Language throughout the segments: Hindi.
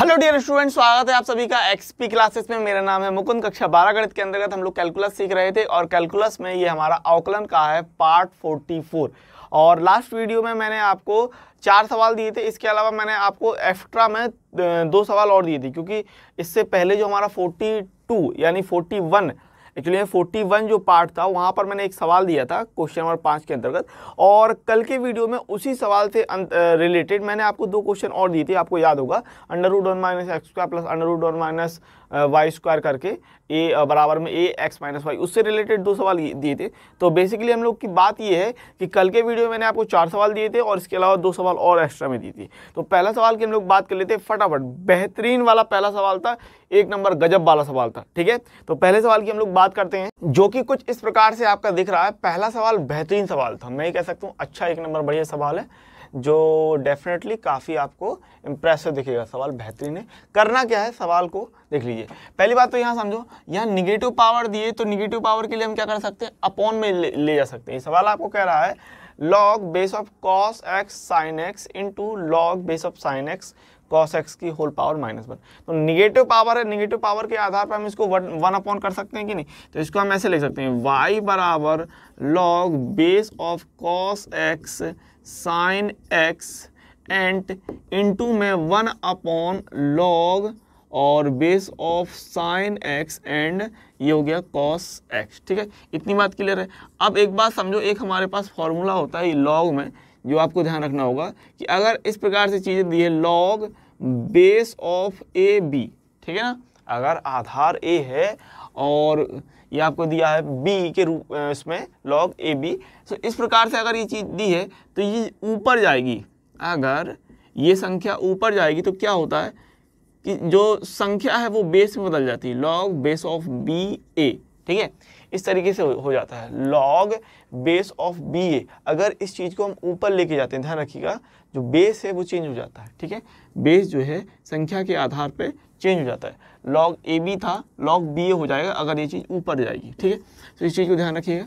हेलो डियर स्टूडेंट स्वागत है आप सभी का एक्सपी क्लासेस में। मेरा नाम है मुकुंद, कक्षा बारह गणित के अंतर्गत हम लोग कैलकुलस सीख रहे थे और कैलकुलस में ये हमारा अवकलन का है पार्ट 44 और लास्ट वीडियो में मैंने आपको चार सवाल दिए थे, इसके अलावा मैंने आपको एक्स्ट्रा में दो सवाल और दिए थे, क्योंकि इससे पहले जो हमारा 42 यानी 41 एक्चुअली फोर्टी वन जो पार्ट था, वहाँ पर मैंने एक सवाल दिया था क्वेश्चन नंबर पाँच के अंतर्गत। और कल के वीडियो में उसी सवाल से रिलेटेड मैंने आपको दो क्वेश्चन और दिए थे, आपको याद होगा। Under root one minus x square plus under root one minus y square करके ए बराबर में ए एक्स माइनस वाई उससे रिलेटेड दो सवाल दिए थे। तो बेसिकली हम लोग की बात ये है कि कल के वीडियो में मैंने आपको चार सवाल दिए थे और इसके अलावा दो सवाल और एक्स्ट्रा में दी थी। तो पहला सवाल की हम लोग बात कर लेते हैं फटाफट। बेहतरीन वाला पहला सवाल था, एक नंबर गजब वाला सवाल था, ठीक है? तो पहले सवाल की हम लोग बात करते हैं, जो कि कुछ इस प्रकार से आपका दिख रहा है। पहला सवाल बेहतरीन सवाल था, मैं कह सकता हूँ अच्छा एक नंबर बढ़िया सवाल है। जो डेफिनेटली काफ़ी आपको इम्प्रेसिव दिखेगा। सवाल बेहतरीन है। करना क्या है? सवाल को देख लीजिए। पहली बात तो यहाँ समझो यहाँ निगेटिव पावर दिए तो निगेटिव पावर के लिए हम क्या कर सकते हैं? अपॉन में ले, ले जा सकते हैं। सवाल आपको कह रहा है log base of cos x sine x into log base of sine x cos x की होल पावर माइनस वन तो निगेटिव पावर है निगेटिव पावर के आधार पर हम इसको वन अपॉन कर सकते हैं कि नहीं? तो इसको हम ऐसे लिख सकते हैं वाई बराबर log base of cos x sine x and into में वन अपॉन लॉग और base of sine x and ये हो गया कॉस एक्स ठीक है? इतनी बात क्लियर है? अब एक बात समझो, एक हमारे पास फॉर्मूला होता है लॉग में, जो आपको ध्यान रखना होगा कि अगर इस प्रकार से चीज़ें दी है log base of a b ठीक है ना? अगर आधार ए है और ये आपको दिया है बी के रूप इसमें लॉग ए बी सो इस प्रकार से अगर ये चीज़ दी है तो ये ऊपर जाएगी। अगर ये संख्या ऊपर जाएगी तो क्या होता है कि जो संख्या है, वो बेस में बदल जाती है। Log base of b a ठीक है? इस तरीके से हो जाता है। Log base of b a अगर इस चीज़ को हम ऊपर लेके जाते हैं, ध्यान रखिएगा, जो बेस है, वो चेंज हो जाता है, ठीक है? बेस जो है, संख्या के आधार पे चेंज हो जाता है। लॉग ए बी था लॉग बी ए हो जाएगा अगर ये चीज़ ऊपर जाएगी, ठीक है? तो इस चीज़ को ध्यान रखिएगा।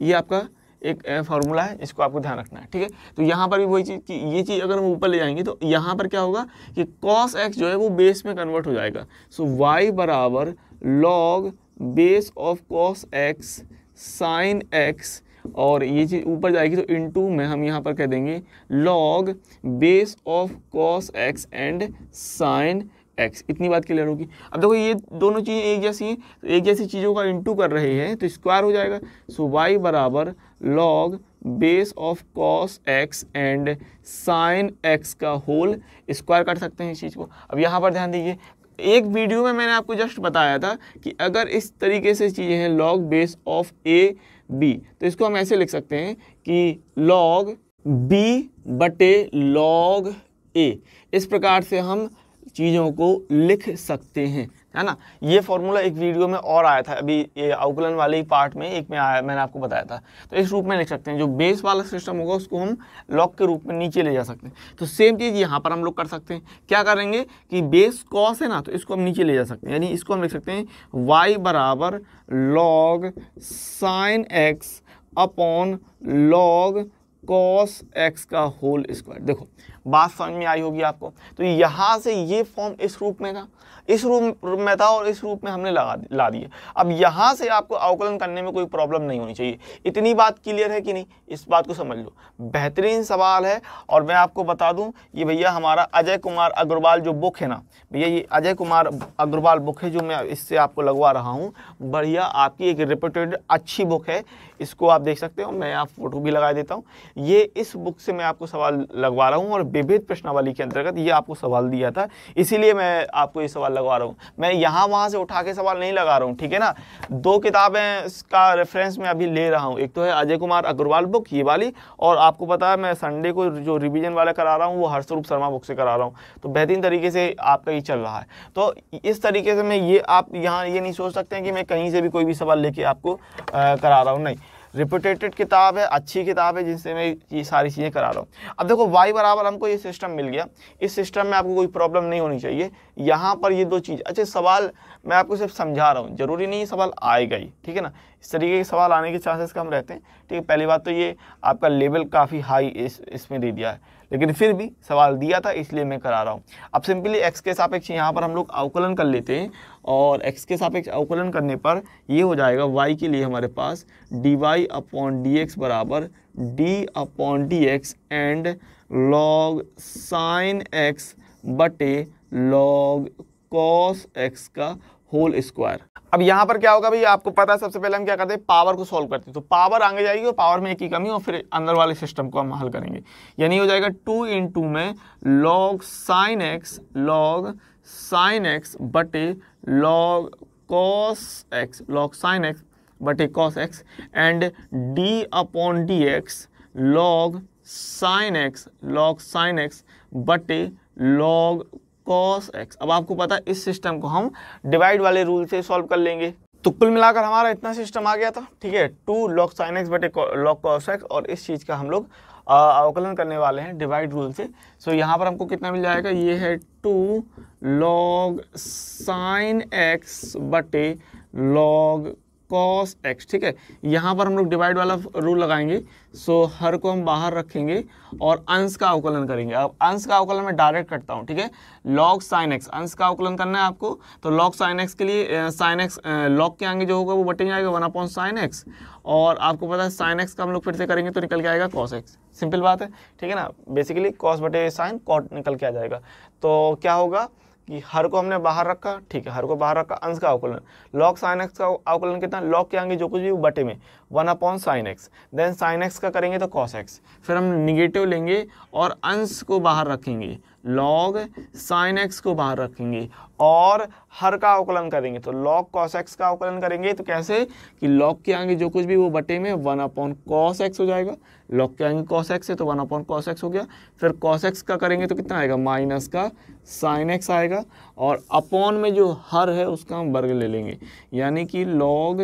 ये आपका एक फार्मूला है, इसको आपको ध्यान रखना है, ठीक है? तो यहाँ पर भी वही चीज़ कि ये चीज़ अगर हम ऊपर ले जाएँगे तो यहाँ पर क्या होगा कि कॉस एक्स जो है वो बेस में कन्वर्ट हो जाएगा। सो वाई बराबर log base of cos x sine x और ये चीज़ ऊपर जाएगी तो इनटू में हम यहाँ पर कह देंगे log base of cos x and sine x इतनी बात क्लियर होगी। अब देखो ये दोनों चीज़ें एक जैसी हैं तो एक जैसी चीज़ों का इंटू कर रहे हैं तो स्क्वायर हो जाएगा। सो वाई बराबर log base of cos x and sine x का होल स्क्वायर कर सकते हैं इस चीज़ को। अब यहाँ पर ध्यान दीजिए, एक वीडियो में मैंने आपको जस्ट बताया था कि अगर इस तरीके से चीज़ें हैं log base of a b तो इसको हम ऐसे लिख सकते हैं कि लॉग बी बटे लॉग ए इस प्रकार से हम चीज़ों को लिख सकते हैं, है ना? ये फॉर्मूला एक वीडियो में और आया था, अभी ये अवकलन वाले ही पार्ट में एक में आया, मैंने आपको बताया था। तो इस रूप में लिख सकते हैं, जो बेस वाला सिस्टम होगा, उसको हम लॉक के रूप में नीचे ले जा सकते हैं। तो सेम चीज़ यहाँ पर हम लोग कर सकते हैं। क्या करेंगे कि बेस कॉस है ना तो इसको हम नीचे ले जा सकते हैं। यानी इसको हम लिख सकते हैं वाई बराबर log sine x upon log cos x का होल स्क्वायर देखो, बात समझ में आई होगी आपको। तो यहाँ से ये फॉर्म इस रूप में था। इस रूप में था और इस रूप में हमने लगा ला दिए अब यहाँ से आपको अवकलन करने में कोई प्रॉब्लम नहीं होनी चाहिए। इतनी बात क्लियर है कि नहीं? इस बात को समझ लो। बेहतरीन सवाल है और मैं आपको बता दूँ, ये भैया हमारा अजय कुमार अग्रवाल जो बुक है ना, भैया ये अजय कुमार अग्रवाल बुक है जो मैं इससे आपको लगवा रहा हूँ। बढ़िया, आपकी एक रिपोर्टेड अच्छी बुक है। इसको आप देख सकते हो, मैं आप फ़ोटो भी लगा देता हूँ। ये इस बुक से मैं आपको सवाल लगवा रहा हूँ और विविध प्रश्नावली के अंतर्गत ये आपको सवाल दिया था। इसीलिए मैं आपको ये सवाल लगवा रहा हूँ। मैं यहाँ वहाँ से उठा के सवाल नहीं लगा रहा हूँ, ठीक है ना? दो किताबें का रेफरेंस मैं अभी ले रहा हूँ। एक तो है अजय कुमार अग्रवाल बुक ये वाली, और आपको पता है मैं संडे को जो रिविजन वाला करा रहा हूँ, वो हर्षरूप शर्मा बुक से करा रहा हूँ। तो बेहतरीन तरीके से आपका ये चल रहा है। तो इस तरीके से मैं ये, आप यहाँ ये नहीं सोच सकते हैं कि मैं कहीं से भी कोई भी सवाल लेके आपको करा रहा हूँ, नहीं। रिपोर्टेटेड किताब है, अच्छी किताब है जिससे मैं ये सारी चीज़ें करा रहा हूँ। अब देखो वाई बराबर हमको ये सिस्टम मिल गया। इस सिस्टम में आपको कोई प्रॉब्लम नहीं होनी चाहिए। यहाँ पर ये दो चीज़। अच्छा सवाल मैं आपको सिर्फ़ समझा रहा हूँ। ज़रूरी नहीं सवाल आएगा ही ठीक है ना? इस तरीके के सवाल आने के चांसेस कम रहते हैं। ठीक है, पहली बात तो ये आपका लेवल काफ़ी हाई इस, इसमें दे दिया है। लेकिन फिर भी सवाल दिया था, इसलिए मैं करा रहा हूँ। अब सिंपली एक्स के सापेक्ष यहाँ पर हम लोग अवकलन कर लेते हैं और एक्स के सापेक्ष अवकलन करने पर ये हो जाएगा वाई के लिए हमारे पास d y upon d x बराबर d upon d x and log sine x बटे लॉग कॉस एक्स का होल स्क्वायर अब यहाँ पर क्या होगा भाई, आपको पता है सबसे पहले हम क्या करते हैं पावर को सॉल्व करते हैं। तो पावर आगे जाएगी और पावर में एक ही कमी और फिर अंदर वाले सिस्टम को हम हल करेंगे। यानी हो जाएगा टू इन टू में log sine x log sine x बटे log cos x log sine x बटे cos x and d upon d x log sine x log sine x बटे लॉग कॉस एक्स अब आपको पता है इस सिस्टम को हम डिवाइड वाले रूल से सॉल्व कर लेंगे। तो कुल मिलाकर हमारा इतना सिस्टम आ गया था ठीक है? टू लॉग साइन एक्स बटे लॉग कॉस एक्स और इस चीज़ का हम लोग अवकलन करने वाले हैं डिवाइड रूल से। सो so, यहाँ पर हमको कितना मिल जाएगा? ये है टू लॉग साइन एक्स बटे लॉग कॉस एक्स ठीक है? यहाँ पर हम लोग डिवाइड वाला रूल लगाएँगे सो हर को हम बाहर रखेंगे और अंश का अवकलन करेंगे। अब अंश का अवकलन मैं डायरेक्ट करता हूँ, ठीक है? लॉग साइन एक्स अंश का अवकलन करना है आपको तो लॉग साइन एक्स के लिए साइन एक्स लॉग के आगे जो होगा वो बटे जाएगा वन अपॉन साइन एक्स और आपको पता है साइन एक्स का हम लोग फिर से करेंगे तो निकल के आएगा कॉस एक्स सिंपल बात है, ठीक है ना? बेसिकली कॉस बटे साइन कॉट निकल के आ जाएगा। तो क्या होगा? कि हर को हमने बाहर रखा, ठीक है, हर को बाहर रखा, अंश का अवकलन। लॉग साइन एक्स का अवकलन कितना? लॉग के आगे जो कुछ भी बटे में। One upon sine x then sine x का करेंगे तो कॉस एक्स फिर हम निगेटिव लेंगे और अंश को बाहर रखेंगे। लॉग साइन एक्स को बाहर रखेंगे और हर का अवकलन करेंगे। तो लॉग कॉस एक्स का अवकलन करेंगे तो कैसे? कि लॉग के आगे जो कुछ भी वो बटे में वन अपॉन कॉस एक्स हो जाएगा। लॉग के आगे कॉस एक्स है तो वन अपॉन कॉस एक्स हो गया। फिर कॉस एक्स का करेंगे तो कितना आएगा? माइनस का साइन एक्स आएगा। और अपॉन में जो हर है उसका हम वर्ग ले लेंगे। यानी कि लॉग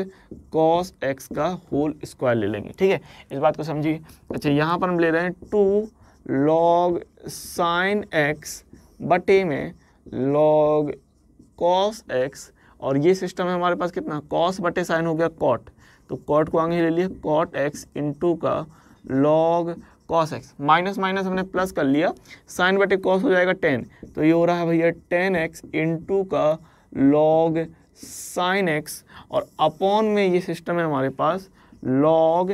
कॉस एक्स का होल स्क्वायर ले लेंगे। ठीक है? इस बात को समझिए। अच्छा यहाँ पर हम ले रहे हैं टू लॉग साइन एक्स बटे में लॉग कॉस एक्स और ये सिस्टम है हमारे पास कितना? कॉस बटे साइन हो गया कॉट तो कॉट को आगे ले लिया कॉट एक्स इंटू का log cos x minus minus हमने प्लस कर लिया साइन बटे कॉस हो जाएगा टेन तो ये हो रहा है भैया टेन एक्स इंटू का लॉग साइन एक्स और अपॉन में ये सिस्टम है हमारे पास लॉग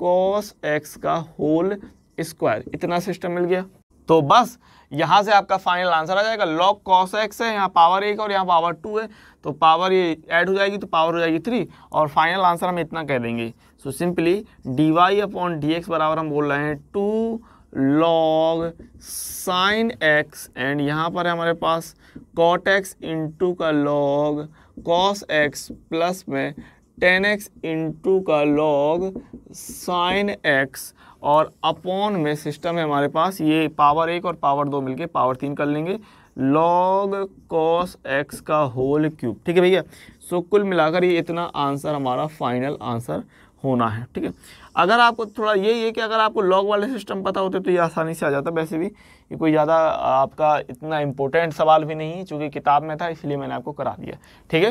कॉस एक्स का होल स्क्वायर, इतना सिस्टम मिल गया। तो बस, यहाँ से आपका फाइनल आंसर आ जाएगा। लॉग कॉस एक्स है, यहाँ पावर एक और यहाँ पावर टू है। तो पावर ये ऐड हो जाएगी तो पावर हो जाएगी थ्री और फाइनल आंसर हम इतना कह देंगे। So simply d y upon d x बराबर हम बोल रहे हैं two log sine x and यहाँ पर है हमारे पास कॉट एक्स इंटू का लॉग कॉस एक्स प्लस में टेन एक्स इंटू का लॉग साइन एक्स और अपॉन में सिस्टम है हमारे पास, ये पावर एक और पावर दो मिलके पावर तीन कर लेंगे। लॉग कॉस एक्स का होल क्यूब ठीक है भैया? सो कुल मिलाकर ये इतना आंसर हमारा फाइनल आंसर होना है, ठीक है? अगर आपको थोड़ा ये है कि अगर आपको लॉग वाले सिस्टम पता होते तो ये आसानी से आ जाता वैसे भी। ये कोई ज़्यादा आपका इतना इम्पोर्टेंट सवाल भी नहीं है चूँकि किताब में था, इसलिए मैंने आपको करा दिया, ठीक है?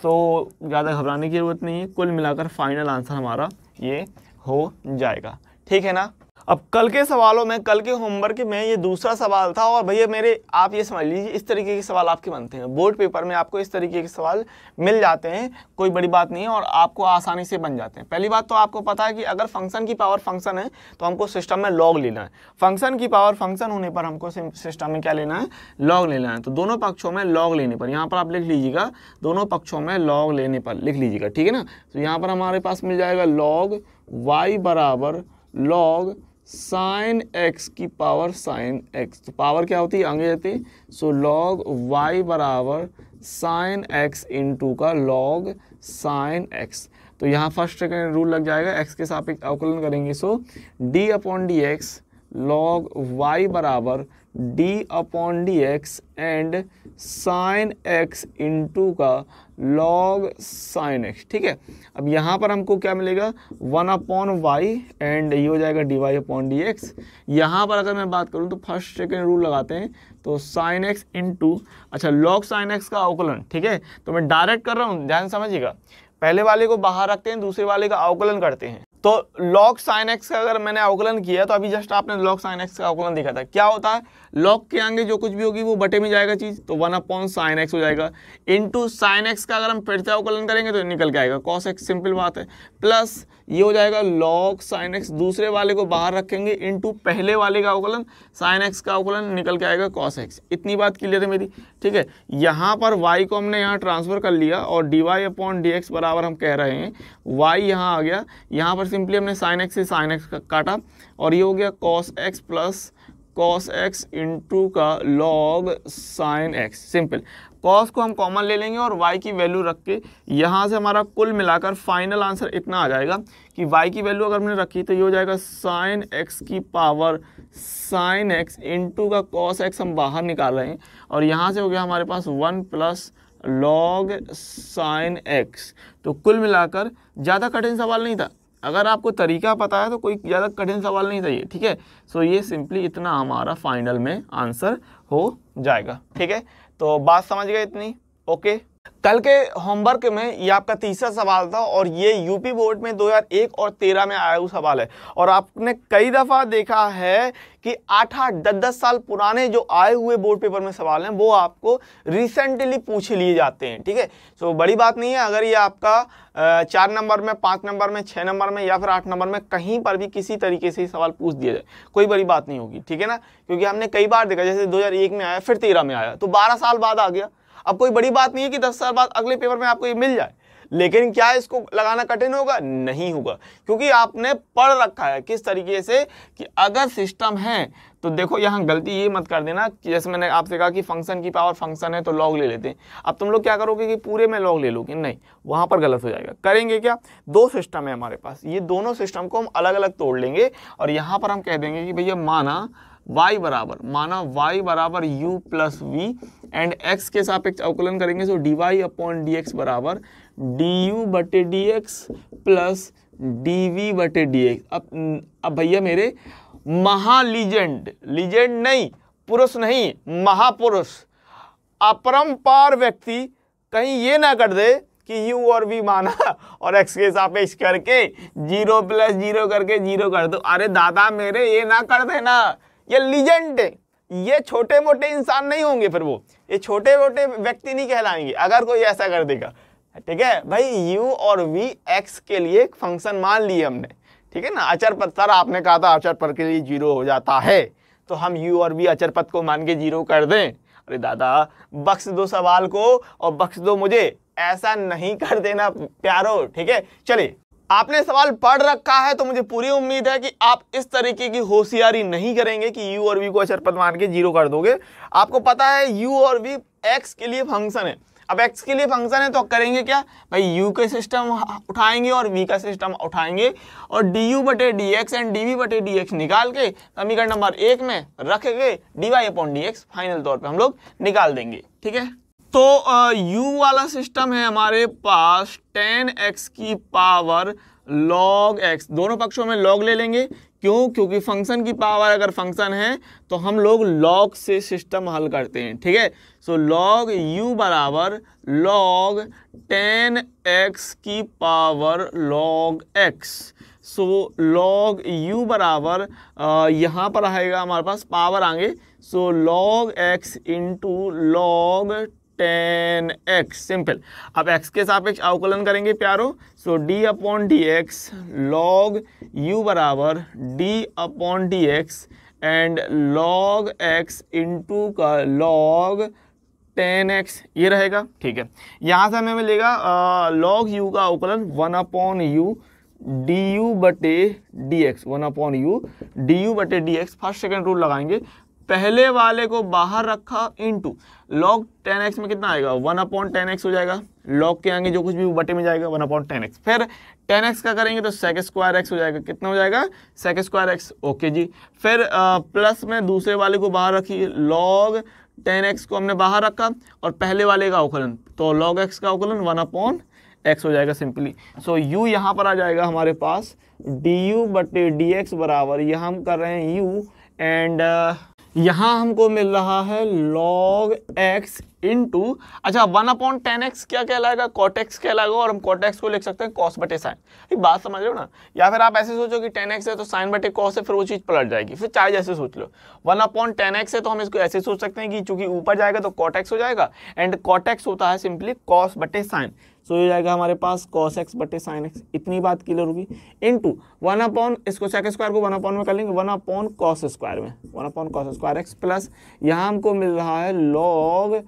तो ज़्यादा घबराने की ज़रूरत नहीं है। कुल मिलाकर फाइनल आंसर हमारा ये हो जाएगा। ठीक है ना? अब कल के सवालों में, कल के होमवर्क में ये दूसरा सवाल था और भैया मेरे, आप ये समझ लीजिए, इस तरीके के सवाल आपके बनते हैं। बोर्ड पेपर में आपको इस तरीके के सवाल मिल जाते हैं, कोई बड़ी बात नहीं है और आपको आसानी से बन जाते हैं। पहली बात तो आपको पता है कि अगर फ़ंक्शन की पावर फ़ंक्शन है तो हमको सिस्टम में लॉग लेना है। फ़ंक्शन की पावर फ़ंक्शन होने पर हमको सिस्टम में क्या लेना है? लॉग लेना है। तो दोनों पक्षों में लॉग लेने पर, यहाँ पर आप लिख लीजिएगा, दोनों पक्षों में लॉग लेने पर लिख लीजिएगा, ठीक है ना? तो यहाँ पर हमारे पास मिल जाएगा लॉग वाई बराबर लॉग साइन एक्स की पावर साइन एक्स तो पावर क्या होती है? आगे जाती है। सो लॉग वाई बराबर साइन एक्स इन टू का लॉग साइन एक्स तो यहाँ फ़र्स्ट सेकेंड रूल लग जाएगा। एक्स के सापेक्ष अवकलन करेंगे। So d upon d x log y बराबर d upon d x and sine x into का लॉग साइन एक्स ठीक है? अब यहाँ पर हमको क्या मिलेगा? वन अपॉन वाई एंड ये हो जाएगा d y upon d x यहाँ पर अगर मैं बात करूँ तो फ़र्स्ट सेकेंड रूल लगाते हैं तो साइन एक्स इंटू अच्छा लॉग साइन एक्स का अवकलन, ठीक है? तो मैं डायरेक्ट कर रहा हूँ, ध्यान समझिएगा। पहले वाले को बाहर रखते हैं, दूसरे वाले का अवकलन करते हैं। तो लॉग साइन एक्स का अगर मैंने अवकलन किया तो अभी जस्ट आपने लॉग साइन एक्स का अवकलन देखा था। क्या होता है? लॉग के आगे जो कुछ भी होगी, वो बटे में जाएगा चीज़ तो वन अपॉन साइन एक्स हो जाएगा। इनटू साइन एक्स का अगर हम फिर अवकलन करेंगे तो निकल के आएगा। कॉस एक्स सिंपल बात है। प्लस ये हो जाएगा लॉग साइन एक्स दूसरे वाले को बाहर रखेंगे इनटू पहले वाले का अवकलन साइन एक्स का अवकलन, निकल के आएगा कॉस एक्स इतनी बात क्लियर है मेरी? ठीक है? यहाँ पर वाई को हमने यहाँ ट्रांसफ़र कर लिया, और d y upon d x बराबर हम कह रहे हैं। वाई यहाँ आ गया। यहाँ पर सिंपली हमने साइन एक्स से साइन एक्स काटा, और ये हो गया cos x plus cos x into का log sine x simple cos को हम कॉमन ले लेंगे और y की वैल्यू रख के यहाँ से हमारा कुल मिलाकर फाइनल आंसर इतना आ जाएगा कि y की वैल्यू अगर हमने रखी तो ये हो जाएगा साइन x की पावर साइन x इंटू का कॉस x हम बाहर निकाल रहे हैं और यहाँ से हो गया हमारे पास one plus log sine x तो कुल मिलाकर ज़्यादा कठिन सवाल नहीं था। अगर आपको तरीका पता है तो कोई ज़्यादा कठिन सवाल नहीं चाहिए ठीक है? सो ये सिंपली इतना हमारा फाइनल में आंसर हो जाएगा, ठीक है? तो बात समझ गए इतनी? ओके कल के होमवर्क में ये आपका तीसरा सवाल था और ये यूपी बोर्ड में 2001 और 13 में आया हुआ सवाल है। और आपने कई दफ़ा देखा है कि आठ आठ, दस दस साल पुराने जो आए हुए बोर्ड पेपर में सवाल हैं, वो आपको रिसेंटली पूछ लिए जाते हैं, ठीक है? सो बड़ी बात नहीं है, अगर ये आपका चार नंबर में, पाँच नंबर में छः नंबर में या फिर आठ नंबर में कहीं पर भी किसी तरीके से सवाल पूछ दिया जाए, कोई बड़ी बात नहीं होगी, ठीक है ना? क्योंकि हमने कई बार देखा, जैसे दो हज़ार एक में आया, फिर तेरह में आया तो बारह साल बाद आ गया। अब कोई बड़ी बात नहीं है कि दस साल बाद अगले पेपर में आपको ये मिल जाए। लेकिन क्या इसको लगाना कठिन होगा? नहीं होगा। क्योंकि आपने पढ़ रखा है किस तरीके से कि अगर सिस्टम है तो देखो यहाँ गलती ये मत कर देना कि जैसे मैंने आपसे कहा कि फ़ंक्शन की पावर फ़ंक्शन है तो लॉग ले लेते हैं। अब तुम लोग क्या करोगे कि पूरे में लॉग ले लोगे? नहीं, वहाँ पर गलत हो जाएगा। करेंगे क्या? दो सिस्टम है हमारे पास। ये दोनों सिस्टम को हम अलग अलग तोड़ लेंगे और यहाँ पर हम कह देंगे कि भैया माना y बराबर, माना y बराबर u plus v and x के सापेक्ष अवकलन करेंगे so d y upon d x बराबर डी यू बटे d x plus d v बटे डी एक्स अब अब भैया मेरे, महालीजेंड, लीजेंड नहीं, पुरुष नहीं, महापुरुष अपरम्पार व्यक्ति कहीं ये ना कर दे कि u और v माना, और x के सापेक्ष करके ज़ीरो प्लस ज़ीरो करके ज़ीरो कर दो। अरे दादा मेरे, ये ना कर देना। ये लीजेंड ये छोटे मोटे इंसान नहीं होंगे फिर वो। ये छोटे मोटे व्यक्ति नहीं कहलाएँगे, अगर कोई ऐसा कर देगा। ठीक है? भाई u और v x के लिए एक फ़ंक्शन मान लिए हमने। ठीक है ना? अचर पद, सर, आपने कहा था अचर पद के लिए ज़ीरो हो जाता है। तो हम u और v अचर पद को मान के ज़ीरो कर दें। अरे दादा, बख्श दो सवाल को और बख्श दो मुझे। ऐसा नहीं कर देना, प्यारो। ठीक है? चलिए। आपने सवाल पढ़ रखा है तो मुझे पूरी उम्मीद है कि आप इस तरीके की होशियारी नहीं करेंगे कि यू और वी को अचर पद मान के ज़ीरो कर दोगे। आपको पता है यू और वी एक्स के लिए फ़ंक्शन है। अब एक्स के लिए फ़ंक्शन है तो करेंगे क्या? भाई यू के सिस्टम उठाएँगे और वी का सिस्टम उठाएँगे। और डी यू बटे d x and d v बटे डी एक्स निकाल के समीकरण नंबर एक में रख के d y upon d x final तौर पे हम लोग निकाल देंगे। ठीक है? तो u वाला सिस्टम है हमारे पास टेन एक्स की पावर लॉग x दोनों पक्षों में लॉग ले लेंगे। क्यों? क्योंकि फ़ंक्शन की पावर अगर फ़ंक्शन है तो हम लोग लॉग से सिस्टम हल करते हैं, ठीक है? सो लॉग u बराबर लॉग टेन एक्स की power log x so log u बराबर यहाँ पर आएगा हमारे पास पावर आगे। So log x into log tan x simple अब एक्स के सापेक्ष अवकलन करेंगे प्यारो। So d upon d x log u बराबर d upon d x and log x into का लॉग टेन एक्स ये रहेगा, ठीक है। यहाँ से हमें मिलेगा लॉग यू का अवकलन one upon u d u बटे d x one upon u d u बटे d x first second rule लगाएँगे। पहले वाले को बाहर रखा इनटू लॉग टेन एक्स में कितना आएगा? वन अपॉइंट टेन एक्स हो जाएगा। लॉग के आगे जो कुछ भी बटे में जाएगा वन अपॉइंट टेन एक्स फिर टेन एक्स का करेंगे तो सेक स्क्वायर एक्स हो जाएगा। कितना हो जाएगा? सेक स्क्वायर एक्स ओके जी। फिर आ, प्लस में दूसरे वाले को बाहर रखिए। टेन एक्स को हमने बाहर रखा और पहले वाले का अवकलन। तो लॉग एक्स का अवकलन वन अपॉन एक्स हो जाएगा सिंपली सो यू यहाँ पर आ जाएगा हमारे पास। डी यू बटे डी एक्स बराबर यह हम कर रहे हैं यू एंड यहाँ हमको मिल रहा है log x इंटू अच्छा वन अपॉन टेन एक्स क्या कहलाएगा? कॉटेक्स कहलाएगा और हम कॉटेक्स को लिख सकते हैं कॉस बटे साइन एक बात समझ रहे हो ना? या फिर आप ऐसे सोचो कि टेन एक्स है तो साइन बटे कॉस है फिर वो चीज़ पलट जाएगी। फिर चाहे जैसे सोच लो। वन अपॉन टेन एक्स है तो हम इसको ऐसे सोच सकते हैं कि चूँकि ऊपर जाएगा तो कॉटेक्स हो जाएगा एंड कॉटेक्स होता है सिंपली कॉस बटे साइन सो हो जाएगा हमारे पास कॉस एक्स बटे साइन एक्स इतनी बात क्लियर होगी। इन टू वन अपॉन इसको सेक स्क्वायर को वन अपॉन में कर लेंगे। वन अपॉन कॉस स्क्वायर में। One upon cos square x plus यहाँ हमको मिल रहा है लॉग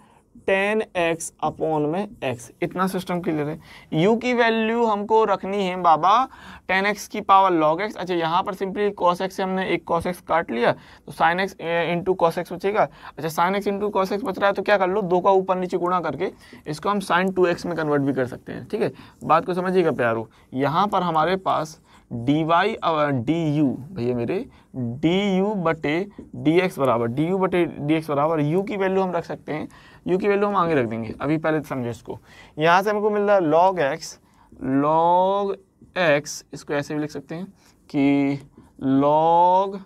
टेन एक्स अपॉन में एक्स इतना सिस्टम क्लियर है। यू की वैल्यू हमको रखनी है बाबा टेन एक्स की पावर लॉग एक्स अच्छा यहाँ पर सिंपली कॉस एक्स से हमने एक कॉस एक्स काट लिया तो sine x into cos x बचेगा। अच्छा sine x into cos x बच रहा है तो क्या कर लो, दो का ऊपर नीचे गुणा करके इसको हम साइन टू एक्स में कन्वर्ट भी कर सकते हैं, ठीक है? बात को समझिएगा प्यारो। यहाँ पर हमारे पास डी वाई डी यू भैया मेरे डी यू बटे डी एक्स बराबर डी यू बटे डी एक्स बराबर यू की वैल्यू हम रख सकते हैं यू की वैल्यू हम आगे रख देंगे। अभी पहले समझे इसको। यहाँ से हमको मिल रहा है लॉग एक्स लॉग एक्स इसको ऐसे भी लिख सकते हैं कि लॉग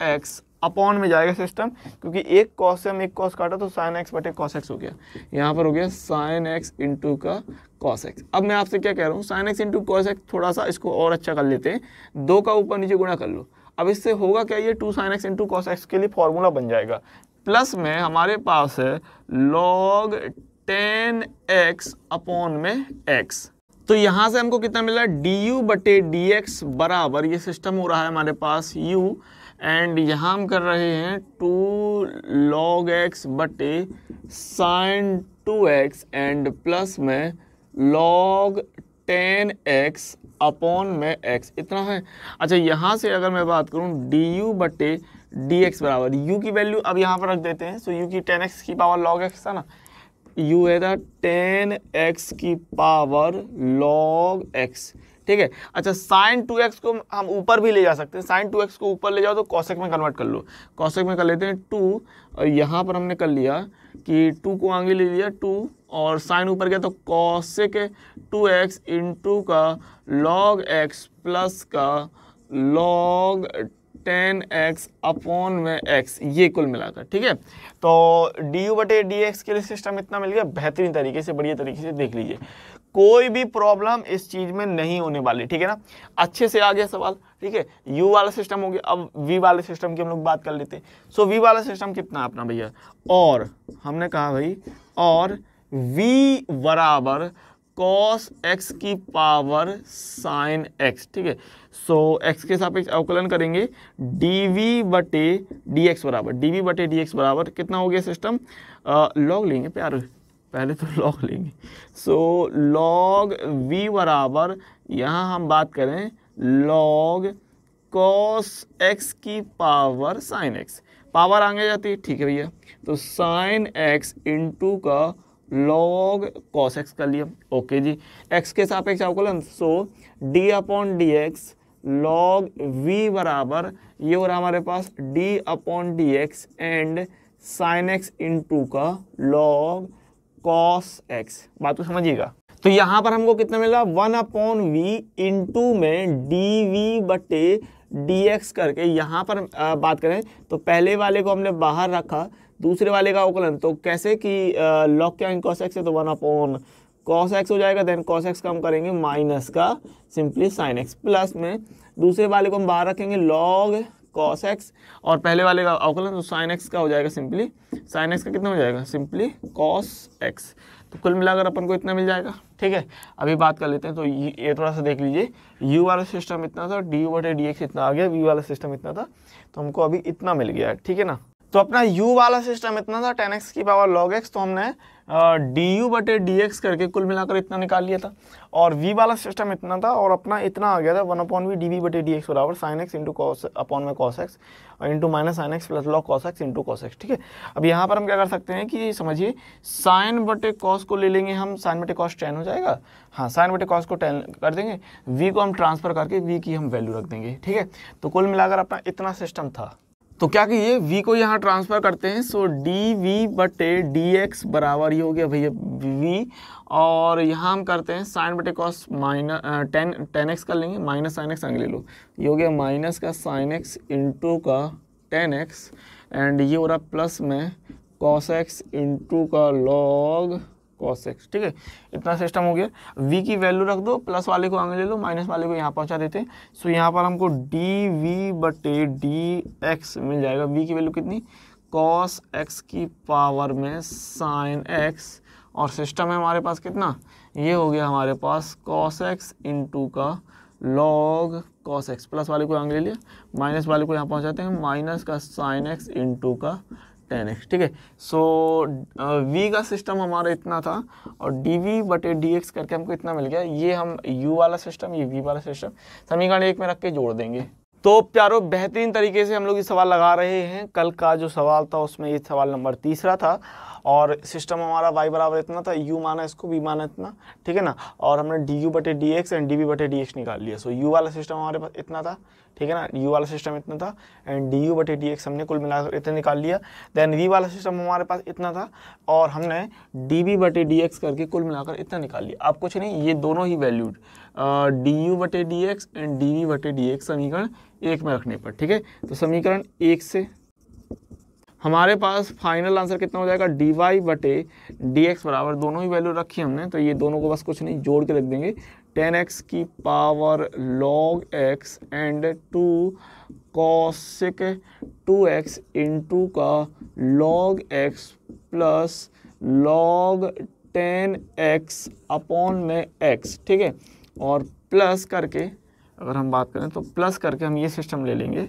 एक्स अपॉन में जाएगा सिस्टम क्योंकि एक कॉस से हम एक कॉस काटा तो साइन एक्स बटे कॉस एक्स हो गया। यहाँ पर हो गया साइन एक्स इंटू का कॉस एक्स अब मैं आपसे क्या कह रहा हूँ sine x into cos x थोड़ा सा इसको और अच्छा कर लेते हैं। दो का ऊपर नीचे गुणा कर लो। अब इससे होगा क्या ये? Two sine x into cos x के लिए फॉर्मूला बन जाएगा। प्लस में हमारे पास है लॉग टेन एक्स अपॉन में एक्स तो यहाँ से हमको कितना मिला? डी यू बटे डी एक्स बराबर, ये सिस्टम हो रहा है हमारे पास यू एंड यहाँ हम कर रहे हैं टू लॉग एक्स बटे sine two x and plus में लॉग टेन एक्स अपॉन में एक्स इतना है। अच्छा यहाँ से अगर मैं बात करूँ डी यू बटे डी एक्स बराबर यू की वैल्यू अब यहाँ पर रख देते हैं सो यू की टेन एक्स की पावर लॉग एक्स था ना यू है था टेन एक्स की पावर लॉग एक्स ठीक है? अच्छा साइन टू एक्स को हम ऊपर भी ले जा सकते हैं साइन टू एक्स को ऊपर ले जाओ तो कौशिक में कन्वर्ट कर लो कौशिक में कर लेते हैं टू और यहाँ पर हमने कर लिया कि टू को आगे ले लिया टू और साइन ऊपर गया तो कौशिक टू एक्स इंटू का लॉग एक्स प्लस का लॉग टेन एक्स अपॉन में एक्स ये कुल मिलाकर, ठीक है? तो डी यू बटे डी एक्स के लिए सिस्टम इतना मिल गया, बेहतरीन तरीके से, बढ़िया तरीके से देख लीजिए। कोई भी प्रॉब्लम इस चीज़ में नहीं होने वाली, ठीक है ना? अच्छे से आ गया सवाल, ठीक है? यू वाला सिस्टम हो गया, अब वी वाले सिस्टम की हम लोग बात कर लेते हैं। सो वी वाला सिस्टम कितना अपना भैया? और, हमने कहा भाई, और v बराबर कॉस एक्स की पावर साइन एक्स ठीक है? सो एक्स के सापेक्ष अवकलन करेंगे डी वी बटे डी एक्स बराबर। डी वी बटे डी एक्स बराबर कितना हो गया सिस्टम लॉग लेंगे प्यार। पहले तो लॉग लेंगे। सो लॉग वी बराबर, यहाँ हम बात करें लॉग कॉस एक्स की पावर साइन एक्स पावर आगे जाती है, ठीक है भैया? तो साइन एक्स इंटू का लॉग कॉस एक्स कर लिया। ओके जी। एक्स के सापेक्ष अवकलन so d upon d x log v बराबर ये हो रहा हमारे पास d upon d x and sine x into का लॉग कॉस एक्स बात तो समझिएगा। तो यहाँ पर हमको कितना मिला? वन अपॉन वी इंटू में डी वी बटे डी एक्स करके यहाँ पर आ, बात करें। तो पहले वाले को हमने बाहर रखा दूसरे वाले का अवकलन तो कैसे कि लॉग क्या कॉस एक्स है तो वन अपॉन कॉस एक्स हो जाएगा देन कॉस एक्स का हम करेंगे माइनस का सिंपली साइन एक्स प्लस में। दूसरे वाले को हम बाहर रखेंगे लॉग कॉस एक्स और पहले वाले का अवकलन तो साइन एक्स का हो जाएगा सिंपली साइन एक्स का कितना हो जाएगा? सिंपली कॉस एक्स तो कुल मिलाकर अपन को इतना मिल जाएगा, ठीक है? अभी बात कर लेते हैं तो ये थोड़ा सा देख लीजिए। यू वाला सिस्टम इतना था डी बटे डी एक्स इतना आ गया वी वाला सिस्टम इतना था तो हमको अभी इतना मिल गया, ठीक है ना? तो अपना u वाला सिस्टम इतना था टेन एक्स की पावर लॉग एक्स तो हमने डी यू बटे डी एक्स करके कुल मिलाकर इतना निकाल लिया था। और v वाला सिस्टम इतना था और अपना इतना आ गया था one upon v d v बटे डी एक्स बराबर sine x into cos upon में कॉस एक्स और into minus sine x plus log cos x into cos x ठीक है? अब यहाँ पर हम क्या कर सकते हैं कि समझिए साइन बटे कॉस को ले लेंगे हम साइन बटे कॉस टेन हो जाएगा। हाँ साइन बटे कॉस को टेन कर देंगे वी को हम ट्रांसफ़र करके वी की हम वैल्यू रख देंगे, ठीक है? तो कुल मिलाकर अपना इतना सिस्टम था। तो क्या कीजिए v को यहाँ ट्रांसफ़र करते हैं सो डी वी बटे डी एक्स बराबर ये हो गया भैया v, और यहाँ हम करते हैं साइन बटे cos minus ten ten x कर लेंगे माइनस साइन एक्स आगे ले लो। ये हो गया माइनस का साइन एक्स इंटू का टेन एक्स एंड ये हो रहा प्लस में कॉस एक्स इंटू का लॉग कॉस एक्स ठीक है? इतना सिस्टम हो गया। v की वैल्यू रख दो प्लस वाले को आगे ले लो माइनस वाले को यहाँ पहुँचा देते हैं। सो यहाँ पर हमको डी वी बटे डी एक्स मिल जाएगा। v की वैल्यू कितनी? कॉस एक्स की पावर में साइन एक्स और सिस्टम है हमारे पास कितना? ये हो गया हमारे पास कॉस एक्स इंटू का लॉग कॉस एक्स प्लस वाले को आगे ले लिया। माइनस वाले को यहाँ पहुँचाते हैं। माइनस का साइन एक्स इंटू का टेन एक्स ठीक है? सो वी का सिस्टम हमारा इतना था और डी वी बटे डी एक्स करके हमको इतना मिल गया। ये हम यू वाला सिस्टम ये वी वाला सिस्टम समीकरण एक में रख के जोड़ देंगे। तो प्यारो, बेहतरीन तरीके से हम लोग ये सवाल लगा रहे हैं। कल का जो सवाल था, उसमें ये सवाल नंबर तीसरा था और सिस्टम हमारा वाई बराबर इतना था यू माना इसको बी माना इतना, ठीक है ना? और हमने डी यू बटे d x and d v बटे डी एक्स निकाल लिया। सो यू वाला सिस्टम हमारे पास इतना था, ठीक है ना? यू वाला सिस्टम इतना था एंड डी यू बटे डी एक्स हमने कुल मिलाकर इतना निकाल लिया। देन वी वाला सिस्टम हमारे पास इतना था और हमने डी बी बटे डी एक्स करके कुल मिलाकर इतना निकाल लिया। अब कुछ नहीं, ये दोनों ही वैल्यूड डी यू बटे d x and d v बटे डी एक्स समीकरण एक में रखने पर, ठीक है? तो समीकरण एक से हमारे पास फाइनल आंसर कितना हो जाएगा? डी वाई बटे डी एक्स बराबर, दोनों ही वैल्यू रखी हमने तो ये दोनों को बस कुछ नहीं, जोड़ के रख देंगे। टेन एक्स की power log x and two cosec two x into का log x plus log ten x upon में एक्स ठीक है? और प्लस करके, अगर हम बात करें तो प्लस करके हम ये सिस्टम ले लेंगे।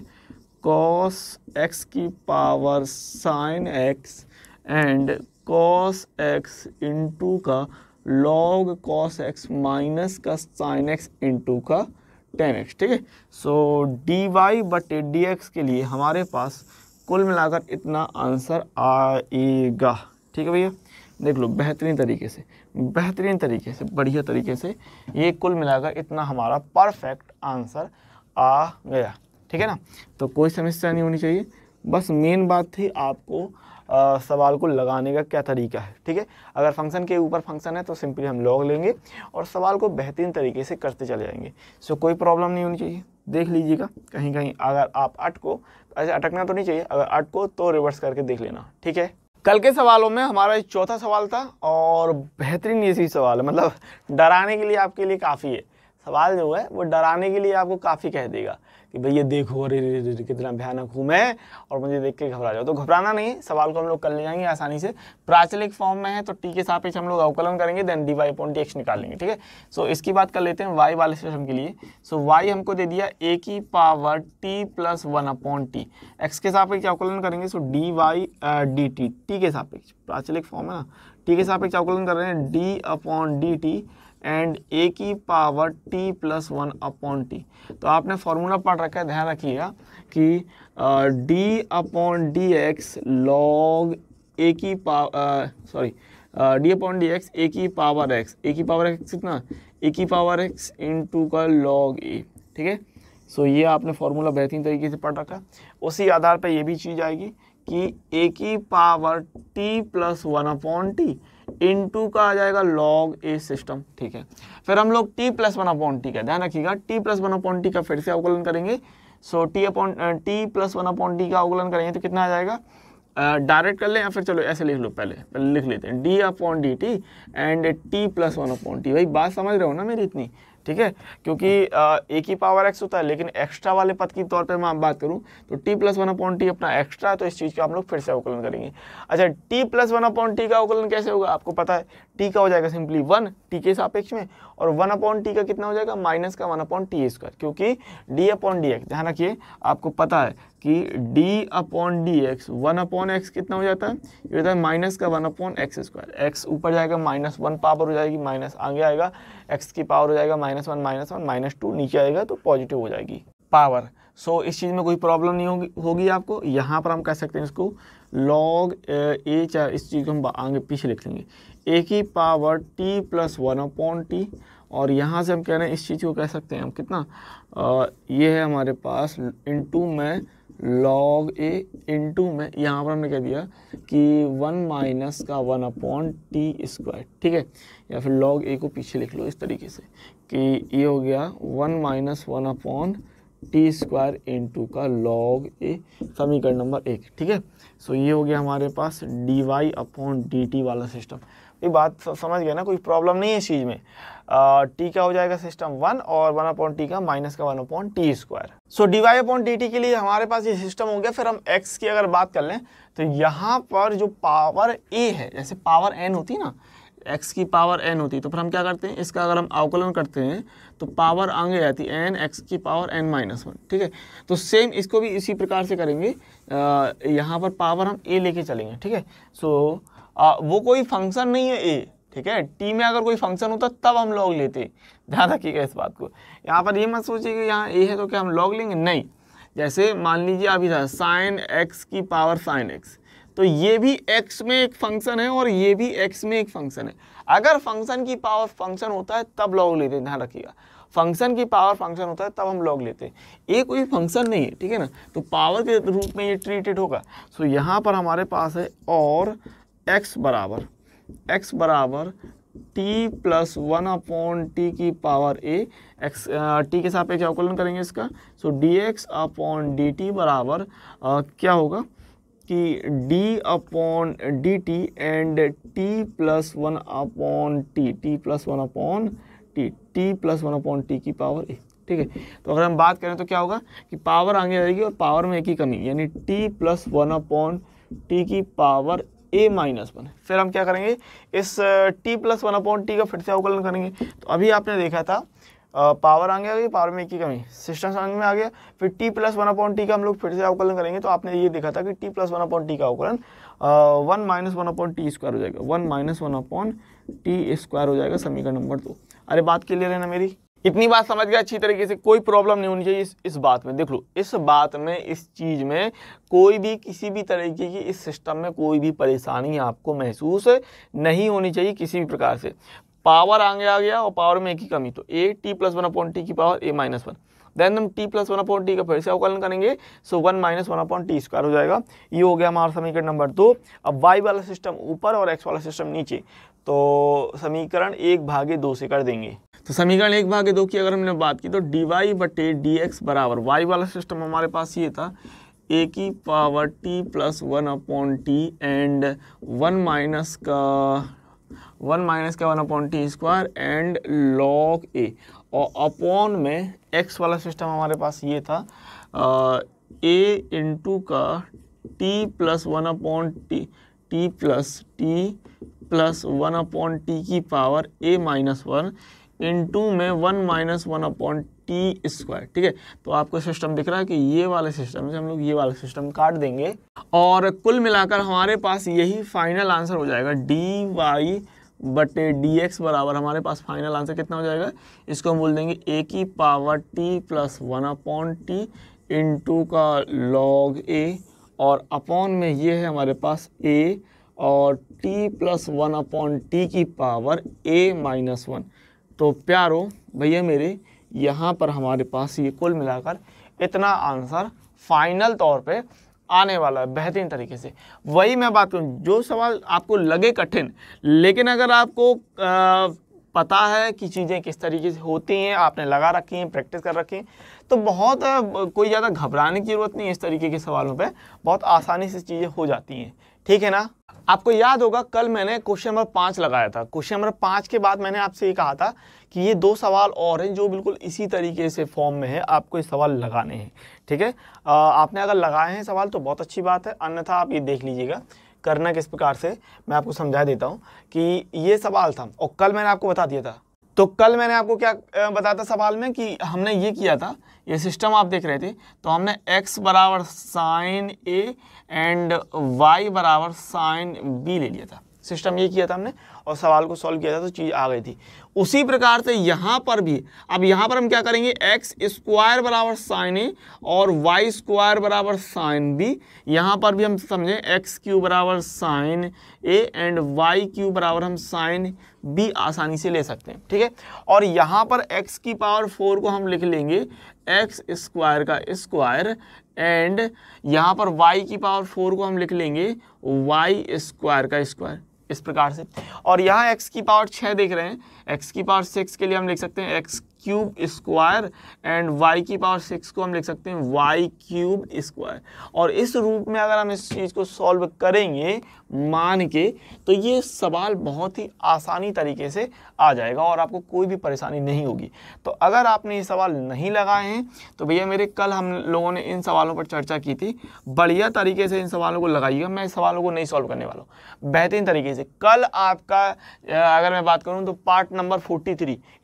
कॉस एक्स की power sine x and cos x into का लॉग कॉस एक्स माइनस का साइन एक्स इंटू का टेन एक्स ठीक है? सो डी वाई बटे डी एक्स के लिए हमारे पास कुल मिलाकर इतना आंसर आएगा, ठीक है भैया? देख लो बेहतरीन तरीके से बेहतरीन तरीके से बढ़िया तरीके से ये कुल मिलाकर इतना हमारा परफेक्ट आंसर आ गया ठीक है ना? तो कोई समस्या नहीं होनी चाहिए। बस मेन बात थी आपको आ, सवाल को लगाने का क्या तरीका है ठीक है? अगर फ़ंक्शन के ऊपर फ़ंक्शन है तो सिंपली हम लॉग लेंगे और सवाल को बेहतरीन तरीके से करते चले जाएँगे। सो कोई प्रॉब्लम नहीं होनी चाहिए देख लीजिएगा कहीं कहीं अगर आप अटको ऐसे अटकना तो नहीं चाहिए अगर अटको तो रिवर्स करके देख लेना ठीक है? कल के सवालों में हमारा चौथा सवाल था और बेहतरीन ये सी सवाल है। मतलब डराने के लिए आपके लिए काफ़ी है। सवाल जो है, वो डराने के लिए आपको काफ़ी कह देगा। कि भैया देखो, अरे कितना भयानक हूँ। मैं और मुझे देख के घबरा जाओ। तो घबराना नहीं, सवाल को हम लोग कर ले जाएँगे आसानी से। प्राचलिक फॉर्म में है तो टी के सापेक्ष हम लोग अवकलन करेंगे then d y point x निकाल लेंगे ठीक है? सो इसकी बात कर लेते हैं वाई वाले सिस्टम के लिए। सो वाई हमको दे दिया ए की power t plus one upon t x के सापेक्ष अवकलन करेंगे so d y d t t के सापेक्ष। प्राचलिक फॉर्म है ना। टी के सापेक्ष अवकलन कर रहे हैं d upon d t and a की power t plus one upon t तो आपने फॉर्मूला पढ़ रखा है, ध्यान रखिएगा कि d upon d x log a की power sorry d upon d x a की पावर एक्स ए की पावर एक्स कितना? ए की पावर एक्स इंटू का लॉग ए ठीक है? सो ये आपने फॉर्मूला बेहतरीन तरीके से पढ़ रखा है। उसी आधार पर ये भी चीज़ आएगी कि ए की power t plus one upon t into का आ जाएगा लॉग ए सिस्टम ठीक है। फिर हम लोग t plus one upon t का ध्यान रखिएगा। T plus one upon t का फिर से अवकलन करेंगे। So t upon t plus one upon t का अवकलन करेंगे तो कितना आ जाएगा? डायरेक्ट uh, कर लें या फिर चलो ऐसे लिख लो पहले पहले लिख लेते हैं। D upon d t and t plus one upon t भाई बात समझ रहे हो ना मेरी इतनी? ठीक है? क्योंकि ए की पावर एक्स होता है, लेकिन एक्स्ट्रा वाले पद की तौर पे मैं बात करूँ तो t plus one upon t अपना एक्स्ट्रा तो इस चीज़ का हम लोग फिर से अवकलन करेंगे। अच्छा t plus one upon t का अवकलन कैसे होगा? आपको पता है टी का हो जाएगा सिंपली वन टी के सापेक्ष में और वन अपॉन टी का कितना हो जाएगा? माइनस का वन अपॉन टी स्क्वायर। क्योंकि डी अपॉन डी एक्स ध्यान रखिए आपको पता है कि d upon d x one upon x कितना हो जाता है? ये होता है माइनस का one upon x square. X ऊपर जाएगा माइनस वन पावर हो जाएगी माइनस आगे आएगा एक्स की पावर हो जाएगा minus one minus one minus two नीचे आएगा तो पॉजिटिव हो जाएगी। पावर। सो so, इस चीज़ में कोई प्रॉब्लम नहीं होगी होगी आपको। यहाँ पर हम कह सकते हैं इसको लॉग ए चाहे इस चीज़ को हम आगे पीछे लिख लेंगे। ए की power t plus one upon t और यहाँ से हम कह रहे हैं इस चीज़ को कह सकते हैं हम कितना? आ, ये है हमारे पास इनटू में लॉग ए इंटू में यहाँ पर हमने कह दिया कि वन माइनस का वन अपॉन टी स्क्वायर ठीक है? या फिर लॉग ए को पीछे लिख लो इस तरीके से कि ये हो गया one minus one upon t square into का लॉग ए समीकरण नंबर एक ठीक है? सो ये हो गया हमारे पास d y upon d t वाला सिस्टम ये बात समझ गए ना, कोई प्रॉब्लम नहीं है इस चीज़ में। टी का हो जाएगा सिस्टम वन और वन अपॉन टी का माइनस का one upon t square so d y upon d t के लिए हमारे पास ये सिस्टम हो गया, फिर हम एक्स की अगर बात कर लें तो यहाँ पर जो पावर ए है, जैसे पावर एन होती है ना एक्स की पावर एन होती है तो फिर हम क्या करते हैं, इसका अगर हम अवकलन करते हैं तो पावर आगे आती है एन एक्स की पावर एन माइनस वन ठीक है? तो सेम इसको भी इसी प्रकार से करेंगे यहाँ पर पावर हम ए लेके चलेंगे, ठीक है? सो वो कोई फ़ंक्शन नहीं है ए ठीक है? टी में अगर कोई फ़ंक्शन होता, तब हम लॉग लेते। ध्यान रखिएगा इस बात को। यहाँ पर ये मत सोचिए कि यहाँ ए है तो क्या हम लॉग लेंगे? नहीं। जैसे मान लीजिए अभी था साइन एक्स की पावर साइन एक्स तो ये भी एक्स में एक फ़ंक्शन है और ये भी एक्स में एक फ़ंक्शन है। अगर फ़ंक्शन की पावर फ़ंक्शन होता है, तब लॉग लेते हैं, ध्यान रखिएगा। फ़ंक्शन की पावर फ़ंक्शन होता है, तब हम लॉग लेते हैं। ये कोई फ़ंक्शन नहीं है, ठीक है ना? तो पावर के रूप में ये ट्रीटेड होगा। सो यहाँ पर हमारे पास है, और x बराबर x बराबर t plus one upon t की पावर a, x टी के साथ अवकलन करेंगे इसका। So d x upon d t बराबर क्या होगा कि d upon d t and t plus one upon t t plus one upon t t plus one upon t की पावर ए ठीक है? तो अगर हम बात करें तो क्या होगा कि पावर आगे आएगी और पावर में एक ही कमी, यानी t plus one upon t की पावर ए माइनस वन फिर हम क्या करेंगे? इस t plus one upon t का फिर से अवकलन करेंगे। तो अभी आपने देखा था पावर आ गया पावर में एक कमी। सिस्टम समझ में आ गया। फिर t plus one upon t का हम लोग फिर से अवकलन करेंगे। तो आपने ये देखा था कि t plus one upon t का अवकलन one minus one upon t square हो जाएगा। One minus one upon t square हो जाएगा समीकरण नंबर दो। अरे, बात क्लियर है ना मेरी? इतनी बात समझ गया अच्छी तरीके से, कोई प्रॉब्लम नहीं होनी चाहिए इस इस बात में। देख लो, इस बात में, इस चीज़ में कोई भी किसी भी तरीके की, इस सिस्टम में कोई भी परेशानी आपको महसूस नहीं होनी चाहिए किसी भी प्रकार से। पावर आगे आ गया और पावर में एक ही कमी तो a t plus one upon t की power a minus one then हम t plus one upon t का फिर से अवकलन करेंगे so one minus one upon t square हो जाएगा। ये हो गया हमारा समीकरण नंबर दो। अब वाई वाला सिस्टम ऊपर और एक्स वाला सिस्टम नीचे तो समीकरण एक भागे दो से कर देंगे। तो समीकरण एक भागे दो की अगर हमने बात की तो डी वाई बटे डी एक्स बराबर वाई वाला सिस्टम हमारे पास ये था ए की power t plus one upon t and one minus का वन माइनस का one upon t square and log a और अपॉन में एक्स वाला सिस्टम हमारे पास ये था ए इंटू का t plus one upon t t plus t plus one upon t की power a minus one into में one minus one upon t square ठीक है? तो आपको सिस्टम दिख रहा है कि ये वाले सिस्टम से हम लोग ये वाला सिस्टम काट देंगे और कुल मिलाकर हमारे पास यही फाइनल आंसर हो जाएगा डी वाई बटे डी एक्स बराबर। हमारे पास फाइनल आंसर कितना हो जाएगा? इसको हम बोल देंगे ए की power t plus one upon t into का लॉग ए और अपॉन में ये है हमारे पास ए और t plus one upon t की पावर ए माइनस वन तो प्यारो भैया मेरे यहाँ पर हमारे पास ये कुल मिलाकर इतना आंसर फाइनल तौर पे आने वाला है बेहतरीन तरीके से। वही मैं बात करूँ जो सवाल आपको लगे कठिन लेकिन अगर आपको आ, पता है कि चीज़ें किस तरीके से होती हैं, आपने लगा रखी हैं प्रैक्टिस कर रखी हैं। तो बहुत कोई ज़्यादा घबराने की ज़रूरत नहीं है इस तरीके के सवालों पे। बहुत आसानी से चीज़ें हो जाती हैं। ठीक है ना? आपको याद होगा, कल मैंने क्वेश्चन नंबर पाँच लगाया था। क्वेश्चन नंबर पाँच के बाद मैंने आपसे ये कहा था कि ये दो सवाल और हैं जो बिल्कुल इसी तरीके से फॉर्म में है। आपको ये सवाल लगाने हैं। ठीक है? आपने अगर लगाए हैं सवाल तो बहुत अच्छी बात है। अन्यथा आप ये देख लीजिएगा करना किस प्रकार से, मैं आपको समझा देता हूँ कि ये सवाल था और कल मैंने आपको बता दिया था। तो कल मैंने आपको क्या बताया था सवाल में कि हमने ये किया था, ये सिस्टम आप देख रहे थे तो हमने x बराबर साइन ए एंड y बराबर साइन बी ले लिया था। सिस्टम ये किया था हमने और सवाल को सॉल्व किया था तो चीज़ आ गई थी। उसी प्रकार से यहाँ पर भी, अब यहाँ पर हम क्या करेंगे? एक्स स्क्वायर बराबर साइन ए और वाई स्क्वायर बराबर साइन बी यहाँ पर भी हम समझें एक्स क्यू बराबर sine a and y cube बराबर हम साइन बी आसानी से ले सकते हैं, ठीक है? और यहाँ पर एक्स की पावर फोर को हम लिख लेंगे। एक्स स्क्वायर का स्क्वायर एंड यहाँ पर वाई की पावर फोर को हम लिख लेंगे। वाई स्क्वायर का स्क्वायर इस प्रकार से। और यहाँ x की पावर छः देख रहे हैं। x की पावर सिक्स के लिए हम लिख सकते हैं x cube square and y की पावर सिक्स को हम लिख सकते हैं वाई क्यूब स्क्वायर। और इस रूप में अगर हम इस चीज़ को सॉल्व करेंगे, मान के तो ये सवाल बहुत ही आसानी तरीके से आ जाएगा और आपको कोई भी परेशानी नहीं होगी। तो अगर आपने ये सवाल नहीं लगाए हैं तो भैया मेरे कल हम लोगों ने इन सवालों पर चर्चा की थी। बढ़िया तरीके से इन सवालों को लगाइएगा, मैं इस सवालों को नहीं सॉल्व करने वाला हूँ। बेहतरीन तरीके से। कल आपका अगर मैं बात करूँ तो पार्ट नंबर फोर्टी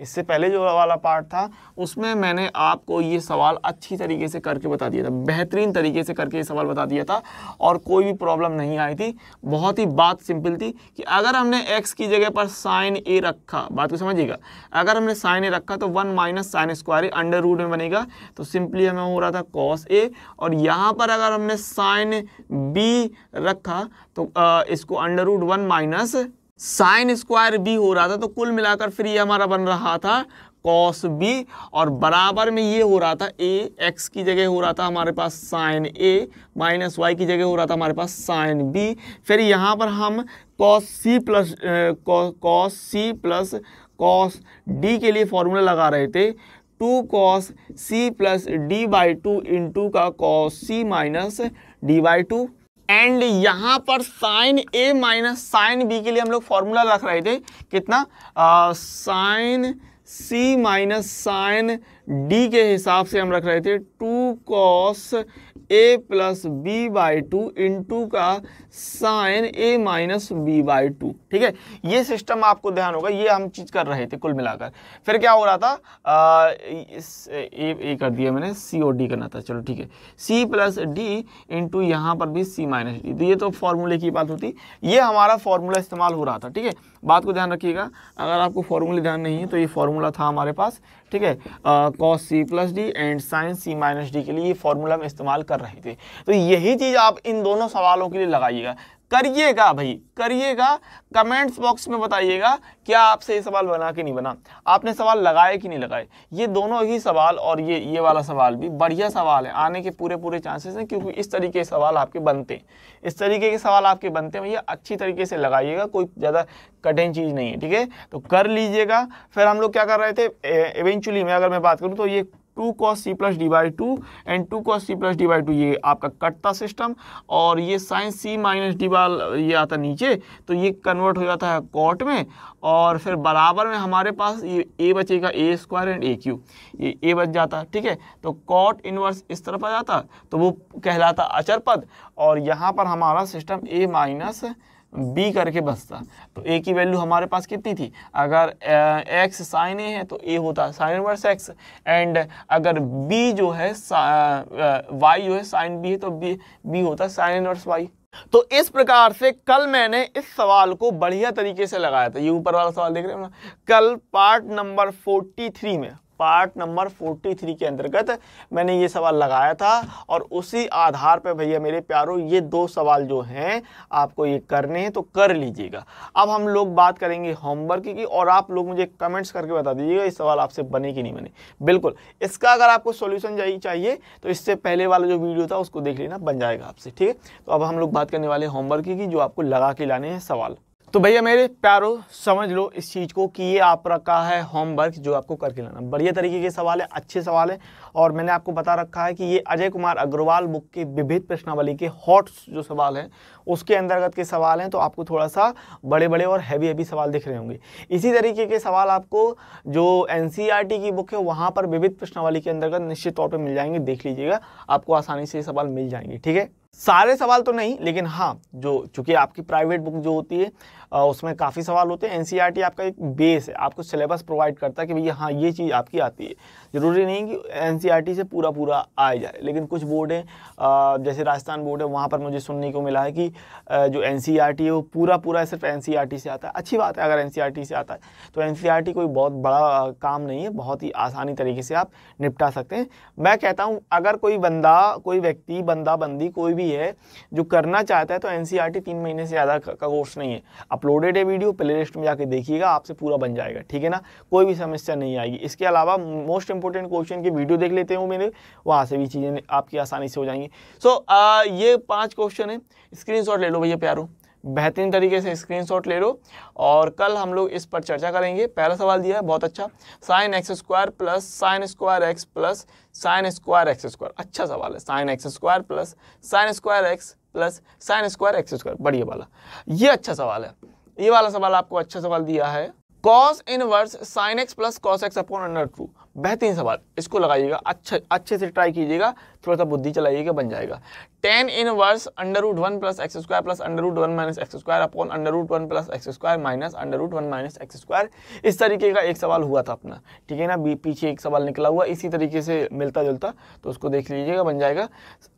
इससे पहले जो वाला पार्ट था उसमें मैंने आपको ये सवाल अच्छी तरीके से करके बता दिया था बेहतरीन तरीके से करके ये सवाल बता दिया था और कोई भी प्रॉब्लम नहीं आई थी। बहुत ही बात सिंपल थी कि अगर हमने एक्स की जगह पर साइन ए रखा बात को समझिएगा अगर हमने साइन ए रखा तो one minus sine square under root में बनेगा तो सिंपली हमें हो रहा था कॉस ए और यहाँ पर अगर हमने साइन बी रखा तो आ, इसको under root one minus sine square b हो रहा था तो कुल मिलाकर फिर ये हमारा बन रहा था कॉस बी और बराबर में ये हो रहा था ए एक्स की जगह हो रहा था हमारे पास साइन ए माइनस वाई की जगह हो रहा था हमारे पास साइन बी फिर यहाँ पर हम cos c plus cos c plus cos d के लिए फॉर्मूला लगा रहे थे। Two cos c plus d by two into का cos c minus d by two and यहाँ पर sine a minus sine b के लिए हम लोग फॉर्मूला रख रहे थे। कितना? Sine c minus sine d के हिसाब से हम रख रहे थे two cos a plus b by two into का sine a minus b by two ठीक है? ये सिस्टम आपको ध्यान होगा ये हम चीज़ कर रहे थे कुल मिलाकर। फिर क्या हो रहा था? आ, इस, ए, ए कर दिया मैंने सी और डी करना था। चलो ठीक है। सी प्लस डी इंटू यहाँ पर भी सी माइनस डी तो ये तो फॉर्मूले की बात होती। ये हमारा फॉर्मूला इस्तेमाल हो रहा था। ठीक है? बात को ध्यान रखिएगा। अगर आपको फॉर्मूले ध्यान नहीं है तो ये फॉर्मूला था हमारे पास। ठीक है? Cos c plus d and sine c minus d के लिए ये फॉर्मूला हम इस्तेमाल कर रहे थे। तो यही चीज़ आप इन दोनों सवालों के लिए लगाइएगा। करिएगा भाई, करिएगा। कमेंट्स बॉक्स में बताइएगा, क्या आपसे ये सवाल बना कि नहीं बना? आपने सवाल लगाए कि नहीं लगाए? ये दोनों ही सवाल और ये ये वाला सवाल भी बढ़िया सवाल है। आने के पूरे पूरे चांसेस हैं क्योंकि इस तरीके के सवाल आपके बनते हैं। इस तरीके के सवाल आपके बनते हैं भैया, अच्छी तरीके से लगाइएगा, कोई ज़्यादा कठिन चीज़ नहीं है, ठीक है? तो कर लीजिएगा। फिर हम लोग क्या कर रहे थे? इवेंचुअली में अगर मैं बात करूँ तो ये two cos c plus d by two and two cos c plus d by two ये आपका कटता सिस्टम और ये साइन सी माइनस डी बाल ये आता नीचे तो ये कन्वर्ट हो जाता है कॉट में और फिर बराबर में हमारे पास ये ए बचेगा a square and a cube ये ए बच जाता, ठीक है? तो कॉट इनवर्स इस तरफ़ आ जाता तो वो कहलाता अचर पद और यहाँ पर हमारा सिस्टम ए माइनस बी करके बसता तो ए की वैल्यू हमारे पास कितनी थी? अगर एक्स साइन ए है तो ए होता साइन इनवर्स एक्स एंड अगर बी जो है वाई जो है साइन बी है तो बी बी होता साइन इनवर्स वाई तो इस प्रकार से कल मैंने इस सवाल को बढ़िया तरीके से लगाया था। ये ऊपर वाला सवाल देख रहे हो ना? कल पार्ट नंबर 43 में। पार्ट नंबर 43 के अंतर्गत मैंने ये सवाल लगाया था और उसी आधार पर भैया मेरे प्यारों, ये दो सवाल जो हैं, आपको ये करने हैं तो कर लीजिएगा। अब हम लोग बात करेंगे होमवर्क की, और आप लोग मुझे कमेंट्स करके बता दीजिएगा ये सवाल आपसे बने कि नहीं बने। बिल्कुल, इसका अगर आपको सोल्यूशन चाहिए तो इससे पहले वाला जो वीडियो था, उसको देख लेना, बन जाएगा आपसे, ठीक है? तो अब हम लोग बात करने वाले होमवर्क की, जो आपको लगा के लाने हैं सवाल। तो भैया मेरे प्यारो, समझ लो इस चीज़ को कि ये आप रखा है होमवर्क जो आपको करके लाना। बढ़िया तरीके के सवाल है, अच्छे सवाल है, और मैंने आपको बता रखा है कि ये अजय कुमार अग्रवाल बुक के विविध प्रश्नावली के हॉट जो सवाल हैं, उसके अंतर्गत के सवाल हैं तो आपको थोड़ा सा बड़े बड़े और हैवी हैवी सवाल दिख रहे होंगे। इसी तरीके के सवाल आपको जो एन e की बुक है, वहाँ पर विविध प्रश्नावली के अंतर्गत निश्चित तौर पर मिल जाएँगे, देख लीजिएगा, आपको आसानी से ये सवाल मिल जाएँगे, ठीक है? सारे सवाल तो नहीं लेकिन हाँ जो चूँकि आपकी प्राइवेट बुक जो होती है उसमें काफ़ी सवाल होते हैं। एनसीईआरटी आपका एक बेस है। आपको सिलेबस प्रोवाइड करता है कि भैया हाँ ये चीज़ आपकी आती है। ज़रूरी नहीं कि एनसीईआरटी से पूरा पूरा आ जाए, लेकिन कुछ बोर्ड हैं जैसे राजस्थान बोर्ड है, वहाँ पर मुझे सुनने को मिला है कि जो एन है, वो पूरा पूरा सिर्फ़ एन से आता है। अच्छी बात है, अगर एन से आता है तो एन कोई बहुत बड़ा काम नहीं है। बहुत ही आसानी तरीके से आप निपटा सकते हैं। मैं कहता हूँ, अगर कोई बंदा, कोई व्यक्ति बंदा बंदी कोई भी है, जो करना चाहता है तो एन तीन महीने से ज़्यादा का कोर्स नहीं है। अपलोडेड है वीडियो प्ले लिस्ट में जाके देखिएगा आपसे पूरा बन जाएगा ठीक है ना? कोई भी समस्या नहीं आएगी। इसके अलावा मोस्ट इंपॉर्टेंट क्वेश्चन की वीडियो देख लेते हो मेरे वहाँ से भी चीज़ें आपकी आसानी से हो जाएँगी। सो so, ये पाँच क्वेश्चन है। स्क्रीन ले लो भैया प्यारो। बेहतरीन तरीके से स्क्रीनशॉट ले लो। और कल हम लोग इस पर चर्चा करेंगे। पहला सवाल दिया है बहुत अच्छा। Sine x square plus sine square x plus sine square x square अच्छा सवाल है। Sine x square plus sine square x plus sine square, x square, बढ़िया वाला। ये अच्छा सवाल है। ये वाला सवाल आपको अच्छा सवाल दिया है। Cos inverse sine x plus cos x upon under two बेहतरीन सवाल। इसको लगाइएगा अच्छा अच्छे से ट्राई कीजिएगा थोड़ा सा बुद्धि चलाइएगा बन जाएगा। Tan inverse under root one plus x square plus under root one minus x square upon under root one plus x square minus under root one minus x square. इस तरीके का एक सवाल हुआ था अपना। ठीक है ना? बी पीछे एक सवाल निकला हुआ इसी तरीके से मिलता जुलता तो उसको देख लीजिएगा बन जाएगा।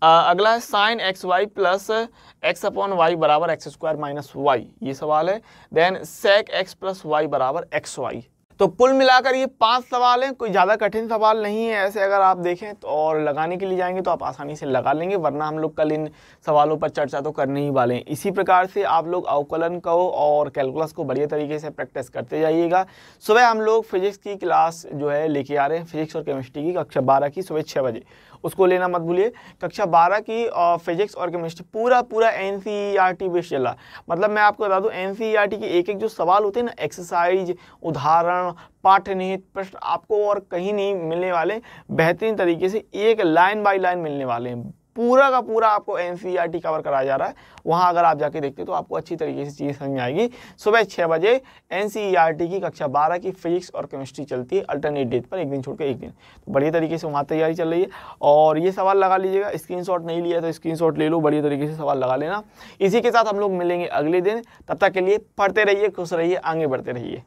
आ, अगला है sine x y plus x upon y बराबर एक्स स्क्वायर माइनस वाई ये सवाल है। Then sec x plus y बराबर एक्स वाई तो कुल मिलाकर ये पाँच सवाल हैं, कोई ज़्यादा कठिन सवाल नहीं है ऐसे अगर आप देखें तो और लगाने के लिए जाएँगे तो आप आसानी से लगा लेंगे, वरना हम लोग कल इन सवालों पर चर्चा तो करने ही वाले हैं। इसी प्रकार से आप लोग अवकलन को और कैलकुलस को बढ़िया तरीके से प्रैक्टिस करते जाइएगा। सुबह हम लोग फिजिक्स की क्लास जो है लेके आ रहे हैं, फिजिक्स और केमिस्ट्री की कक्षा बारह की, सुबह छः बजे। उसको लेना मत भूलिए। कक्षा बारह की फिजिक्स और केमिस्ट्री पूरा पूरा एन बेस चला मतलब मैं आपको बता दूँ एन टी के एक एक जो सवाल होते हैं ना एक्सरसाइज उदाहरण पाठ्य निहित प्रश्न, आपको और कहीं नहीं मिलने वाले, बेहतरीन तरीके से एक लाइन बाई लाइन मिलने वाले हैं। पूरा का पूरा आपको एन कवर कराया जा रहा है। वहाँ अगर आप जाके देखते हो तो आपको अच्छी तरीके से चीज़ समझ आएगी। सुबह छः बजे एनसीईआरटी की कक्षा बारह की फिजिक्स और केमिस्ट्री चलती है अल्टरनेट डेट पर, एक दिन छोड़ एक दिन। तो बढ़िया तरीके से वहाँ तैयारी चल रही है। और ये सवाल लगा लीजिएगा स्क्रीन नहीं लिया तो स्क्रीन ले लो, बढ़िया तरीके से सवाल लगा लेना। इसी के साथ हम लोग मिलेंगे अगले दिन। तब तक के लिए पढ़ते रहिए, खुश रहिए, आगे बढ़ते रहिए।